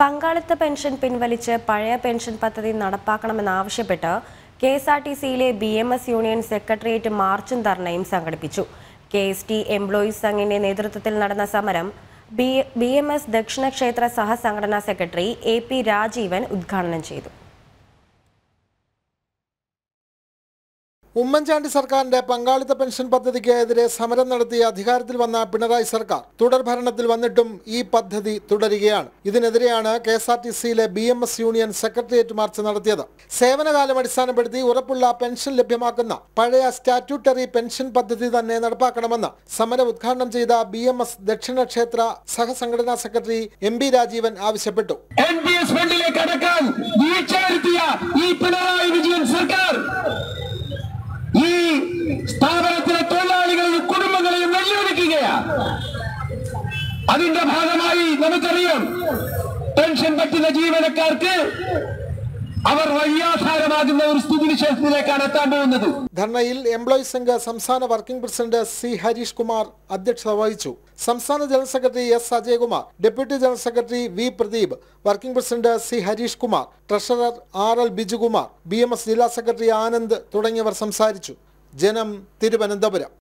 പങ്കാളിത്ത പെൻഷൻ പിൻവലിച്ച് പഴയ പെൻഷൻ പദ്ധതി നടപ്പാക്കണമെന്നാവശ്യപ്പെട്ട് കെ എസ് ആർ ടി സിയിലെ B M S union secretariat മാർച്ചും ധർണയും സംഘടിപ്പിച്ചു. കെ എസ് ടി എംപ്ലോയീസ് സംഘിന്റെ നേതൃത്വത്തിൽ നടന്ന സമരം ബി എം എസ് ദക്ഷിണ ക്ഷേത്ര സഹസംഘടനാ സെക്രട്ടറി എ പി രാജീവൻ ഉദ്ഘാടനം ചെയ്തു. ഉമ്മൻചാണ്ടി സർക്കാരിന്റെ പങ്കാളിത്ത പെൻഷൻ പദ്ധതിക്ക് എതിരെ സമരം നടത്തിയ അധികാരത്തിൽ വന്ന പിണറായി സർക്കാർ തുടർ ഭരണത്തിൽ വന്നിട്ടും ഈ പദ്ധതി തുടരുകയാണ്. ഇതിനെതിരെയാണ് കെ എസ് ആർ ടി സിയിലെ B M S union secretariat march നടത്തിയത്. സേവനകാലം അടിസ്ഥാനപ്പെടുത്തി ഉറപ്പുള്ള പെൻഷൻ ലഭ്യമാക്കുന്ന പഴയ സ്റ്റാറ്റ്യൂട്ടറി പെൻഷൻ പദ്ധതി തന്നെ നടപ്പാക്കണമെന്ന് സമരം ഉദ്ഘാടനം ചെയ്ത ബി എം എസ് ദക്ഷിണ ക്ഷേത്ര സഹസംഘടനാ സെക്രട്ടറി എം ബി രാജീവൻ ആവശ്യപ്പെട്ടു. അതിന്റെ ഭാഗമായി നമുക്കറിയാം പെൻഷൻ പറ്റുന്ന ജീവനക്കാർക്ക് അവർ വഴിയാധാരമാകുന്ന ഒരു സ്ഥിതിവിശേഷത്തിലേക്കാണ് എത്താൻ പോകുന്നത്. ധർണയിൽ എംപ്ലോയീസ് സംഘ സംസ്ഥാന working president C Harish Kumar അധ്യക്ഷത വഹിച്ചു. സംസ്ഥാന general secretary S Ajayakumar deputy general secretary V Pradeep working president C Harish Kumar treasurer R L Bijukumar B M S ജില്ലാ സെക്രട്ടറി ആനന്ദ് തുടങ്ങിയവർ സംസാരിച്ചു. ജനം തിരുവനന്തപുരം.